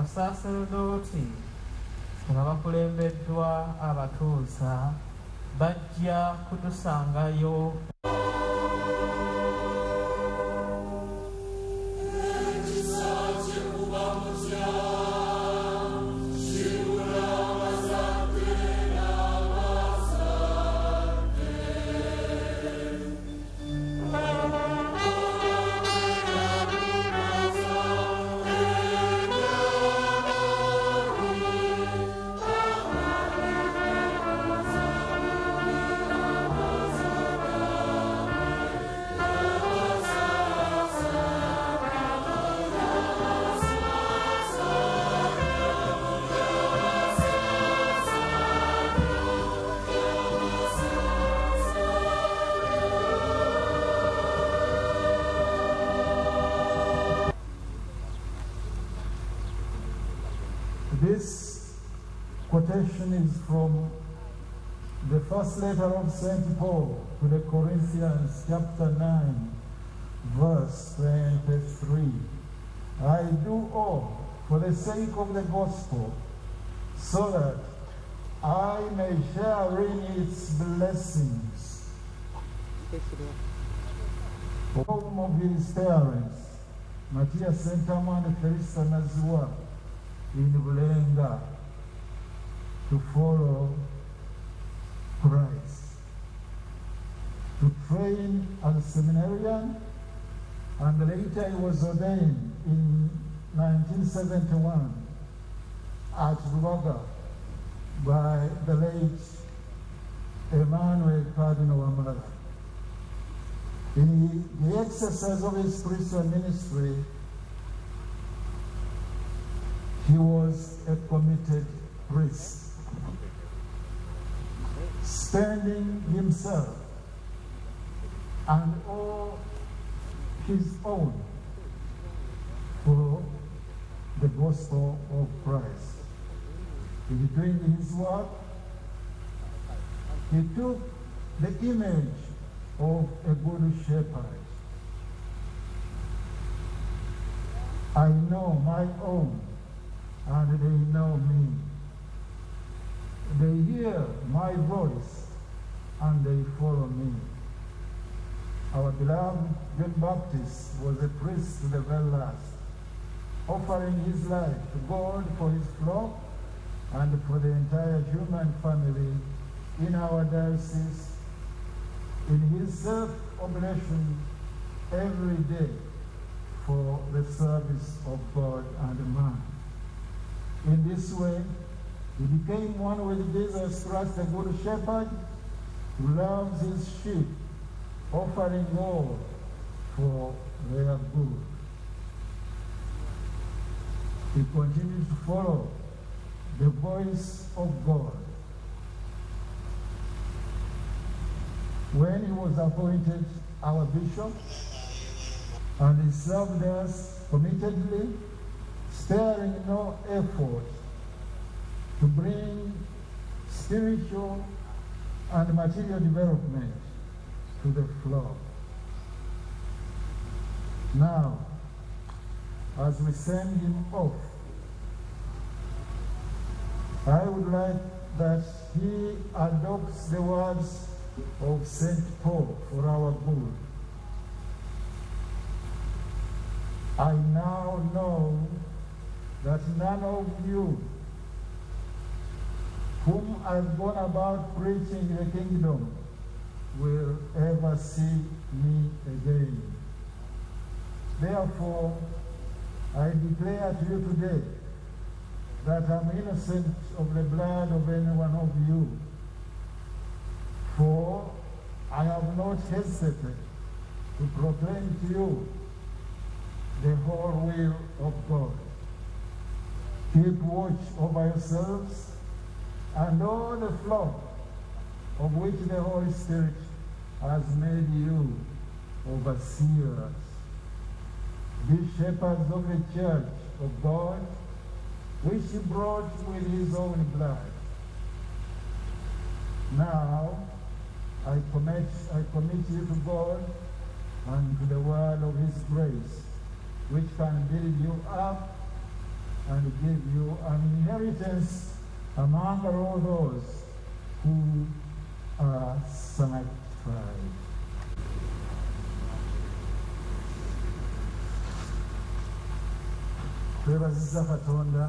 abasaaserodooti nga bakulembeddwa abatuuza bajja kutusangayo This quotation is from the first letter of St. Paul to the Corinthians, chapter 9, verse 23. I do all for the sake of the gospel, so that I may share in its blessings. Home of his parents, Matthias Sentaman and Felista Nazua, in Bulenga, to follow Christ, to train as a seminarian, and later he was ordained in 1971 at Rubaga by the late Emmanuel Cardinal Wamalaga. In the exercise of his spiritual ministry, he was a committed priest, spending himself and all his own for the gospel of Christ. In doing his work, he took the image of a good shepherd. I know my own, and they know me. They hear my voice, and they follow me. Our beloved John Baptist was a priest to the very last, offering his life to God for his flock and for the entire human family in our diocese, in his self-oblation every day for the service of God and man. In this way, he became one with Jesus Christ, the Good Shepherd, who loves his sheep, offering all for their good. He continued to follow the voice of God. When he was appointed our bishop, and he served us committedly, sparing no effort to bring spiritual and material development to the flock. Now, as we send him off, I would like that he adopts the words of St. Paul for our good. I now know that none of you whom I've gone about preaching the kingdom will ever see me again. Therefore, I declare to you today that I'm innocent of the blood of any one of you. For I have not hesitated to proclaim to you the whole will of God. Keep watch over yourselves and all the flock of which the Holy Spirit has made you overseers. Be shepherds of the church of God, which he brought with his own blood. Now, I commit, I commit you to God and to the word of his grace, which can build you up and give you an inheritance among all those who are sanctified. twebaziza katonda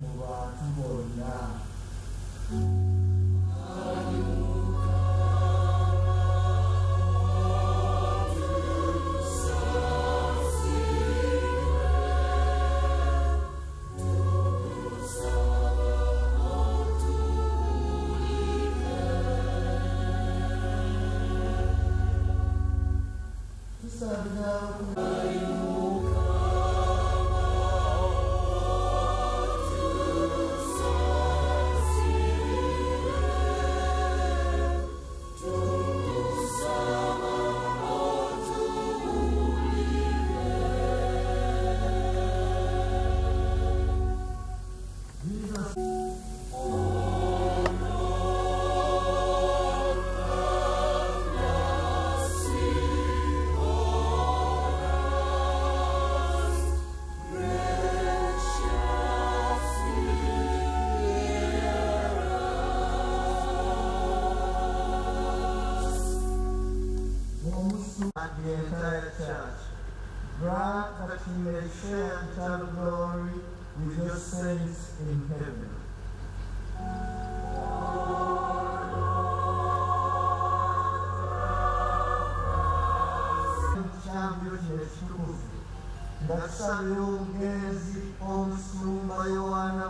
mu bantu bonna the entire church. Grant that he may share eternal glory with your saints in heaven.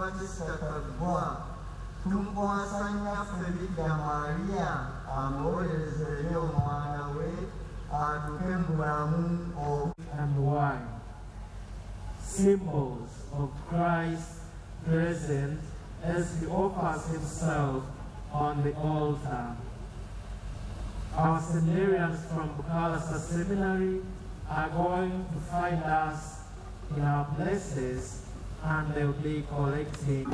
Batista kaggwa tumukwasanyaffe bikira mariya amwolereze eri omwana atuke mu bulamu and wine, symbols of Christ present as he offers himself on the altar. Our seminarians from Bukalasa Seminary are going to find us in our places and they'll be collecting.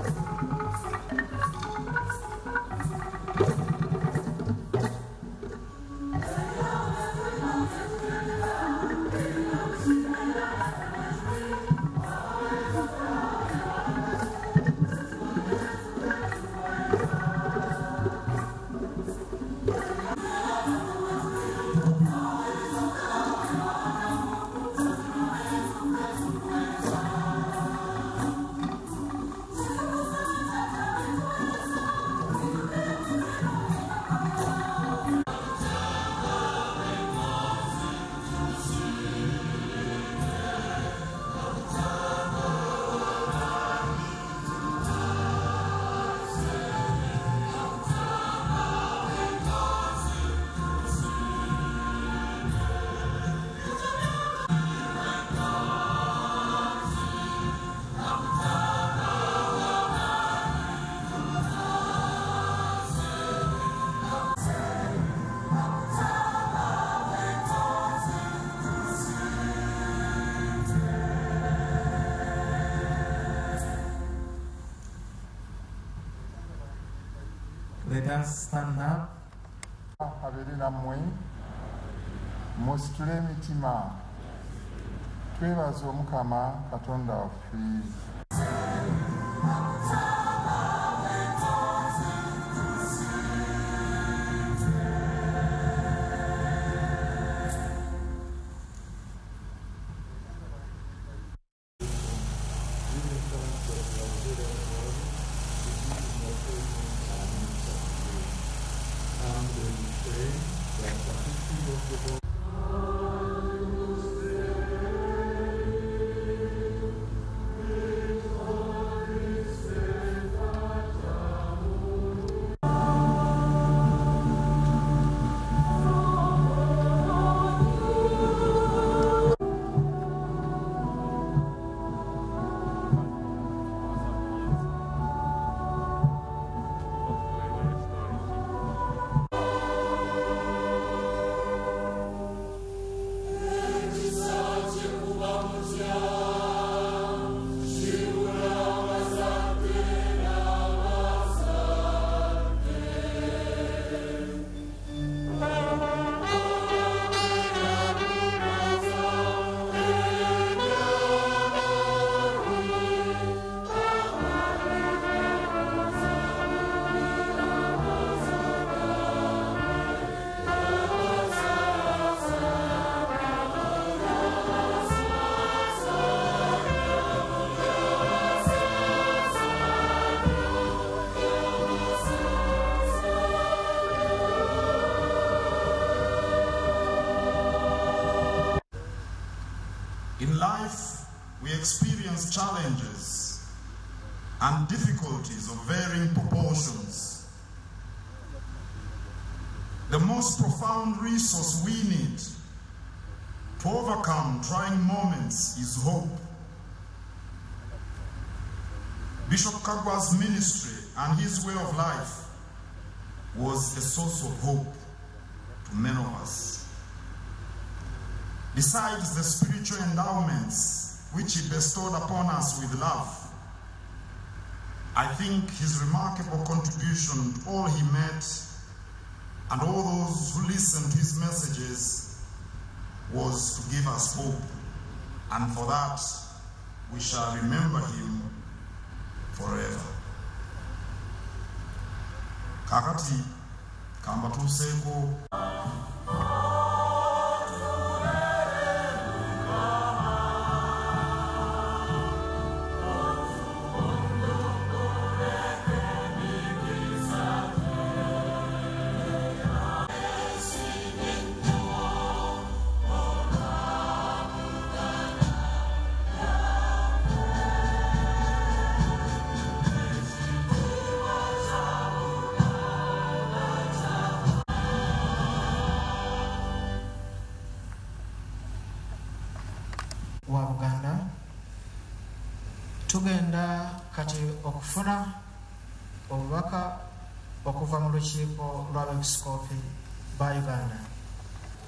Stand up. abeere nammwe musitule emitima twebaza omukama katonda waffe In life, we experience challenges and difficulties of varying proportions. The most profound resource we need to overcome trying moments is hope. Bishop Kaggwa's ministry and his way of life was a source of hope to many of us. Besides the spiritual endowments which he bestowed upon us with love, I think his remarkable contribution to all he met and all those who listened to his messages was to give us hope. And for that, we shall remember him forever. Kakati kamba tugenda kati okufuna obubaka okuva mu lukiiko lw'abepisikoopi ba uganda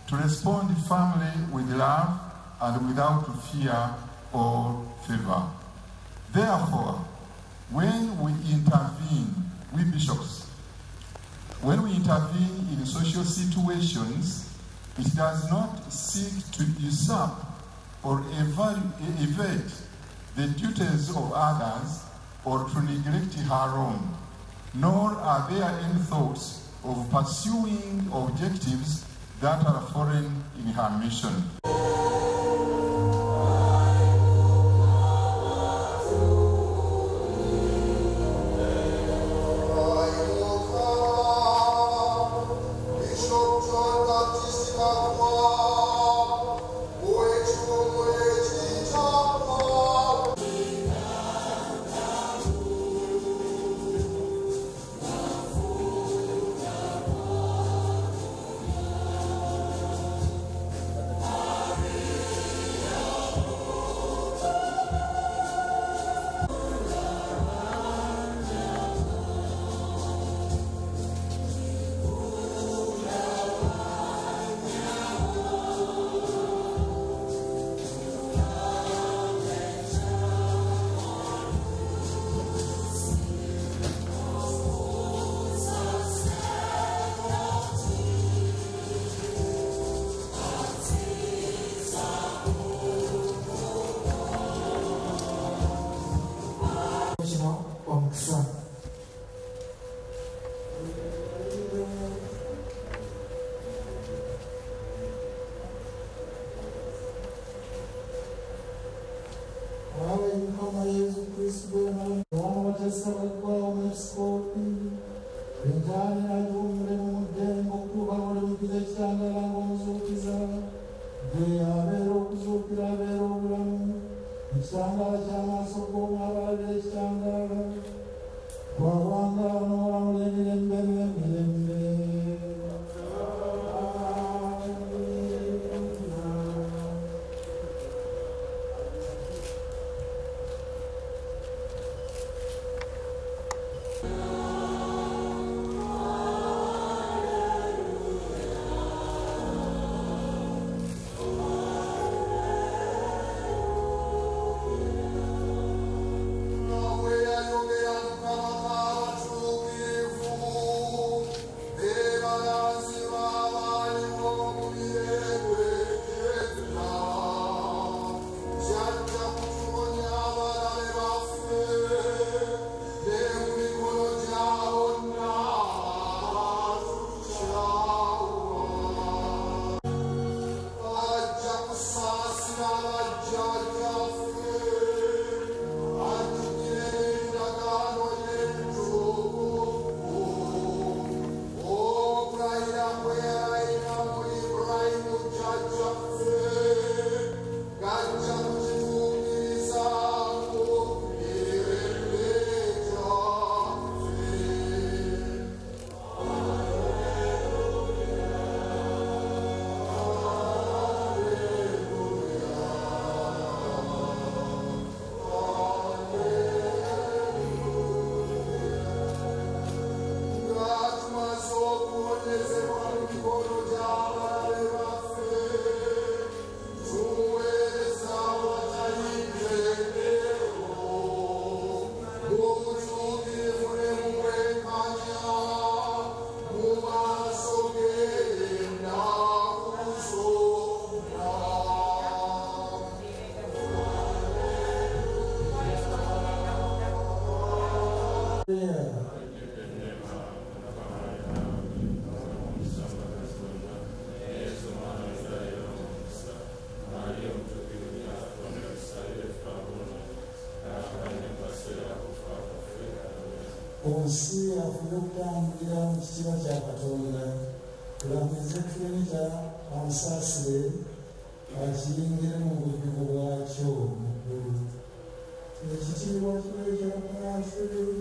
To respond firmly with love and without fear or favor. Therefore, when we intervene, we bishops, when we intervene in social situations, it does not seek to usurp or evade the duties of others or to neglect her own, nor are there any thoughts of pursuing objectives that are foreign in her mission. 동시에 훌륭한 우리랑 지도자가 되는 그런 인생편이자 왕사스의 지인들의 모습이 보아죠. 지지와 지도자가 되는